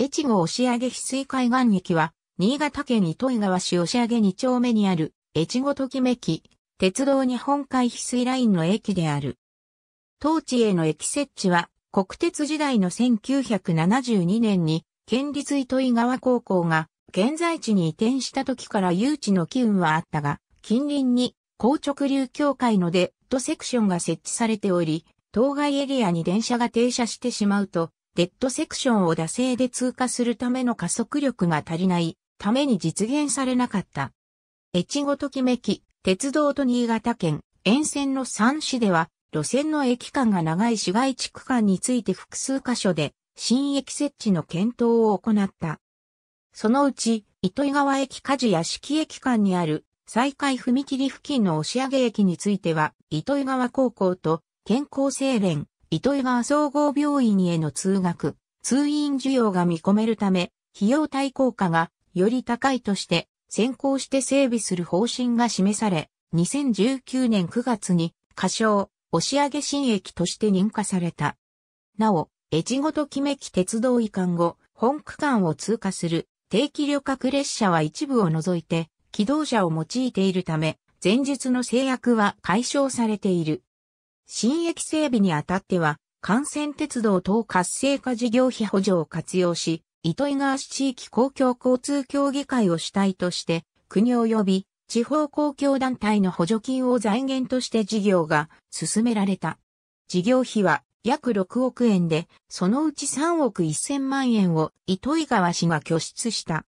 越後押上翡翠海岸駅は、新潟県糸魚川市押上2丁目にある、越後ときめき、鉄道日本海翡翠ラインの駅である。当地への駅設置は、国鉄時代の1972年に、県立糸魚川高校が、現在地に移転した時から誘致の機運はあったが、近隣に、高直流境界のデッドセクションが設置されており、当該エリアに電車が停車してしまうと、デッドセクションを惰性で通過するための加速力が足りないために実現されなかった。越後ときめき、鉄道と新潟県、沿線の3市では、路線の駅間が長い市街地区間について複数箇所で、新駅設置の検討を行った。そのうち、糸魚川駅梶屋敷駅間にある再開踏切付近の押上駅については、糸魚川高校と健康青連、糸魚川総合病院への通学、通院需要が見込めるため、費用対効果がより高いとして先行して整備する方針が示され、2019年9月に、仮称、押上新駅として認可された。なお、越後ときめき鉄道移管後、本区間を通過する定期旅客列車は一部を除いて、機動車を用いているため、前述の制約は解消されている。新駅整備にあたっては、幹線鉄道等活性化事業費補助を活用し、糸魚川市地域公共交通協議会を主体として、国及び地方公共団体の補助金を財源として事業が進められた。事業費は約6億円で、そのうち3億1000万円を糸魚川市が拠出した。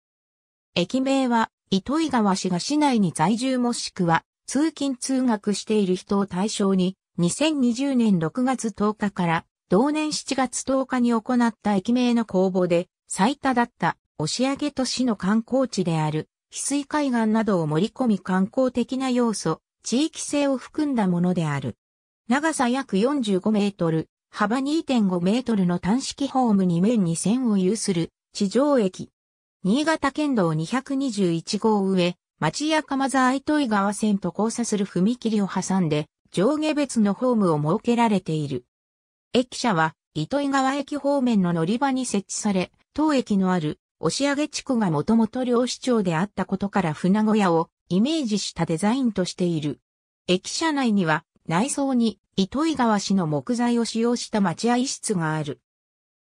駅名は糸魚川市が市内に在住もしくは通勤通学している人を対象に2020年6月10日から同年7月10日に行った駅名の公募で最多だった押上都市の観光地である翡翠海岸などを盛り込み観光的な要素、地域性を含んだものである。長さ約45メートル、幅2.5メートルの単式ホーム2面に線を有する地上駅。新潟県道221号上、町屋鎌沢糸井川線と交差する踏切を挟んで、上下別のホームを設けられている。駅舎は、糸魚川駅方面の乗り場に設置され、当駅のある、押上地区がもともと漁師町であったことから船小屋をイメージしたデザインとしている。駅舎内には、内装に糸魚川市の木材を使用した待合室がある。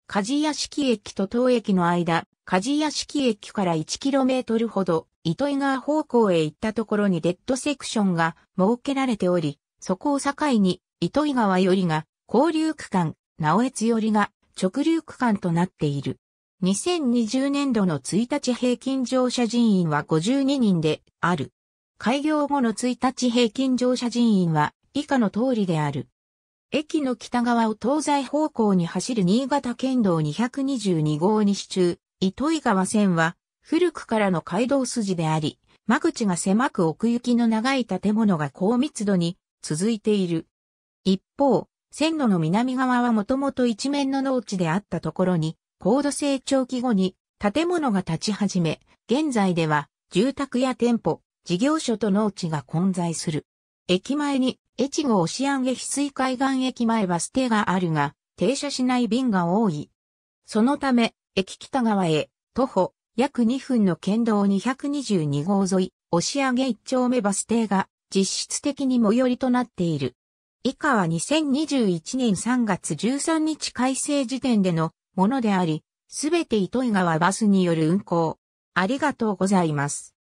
梶屋敷駅と当駅の間、梶屋敷駅から 1km ほど、糸魚川方向へ行ったところにデッドセクションが設けられており、そこを境に、糸魚川よりが、交流区間、直江津よりが、直流区間となっている。2020年度の1日平均乗車人員は52人である。開業後の1日平均乗車人員は以下の通りである。駅の北側を東西方向に走る新潟県道222号西中、糸魚川線は古くからの街道筋であり、間口が狭く奥行きの長い建物が高密度に続いている。一方、線路の南側はもともと一面の農地であったところに、高度成長期後に建物が立ち始め、現在では住宅や店舗、事業所と農地が混在する。駅前に、越後押上翡翠海岸駅前バス停があるが、停車しない便が多い。そのため、駅北側へ、徒歩、約2分の県道222号沿い、押上一丁目バス停が実質的に最寄りとなっている。以下は2021年3月13日改正時点でのものであり、すべて糸井川バスによる運行。ありがとうございます。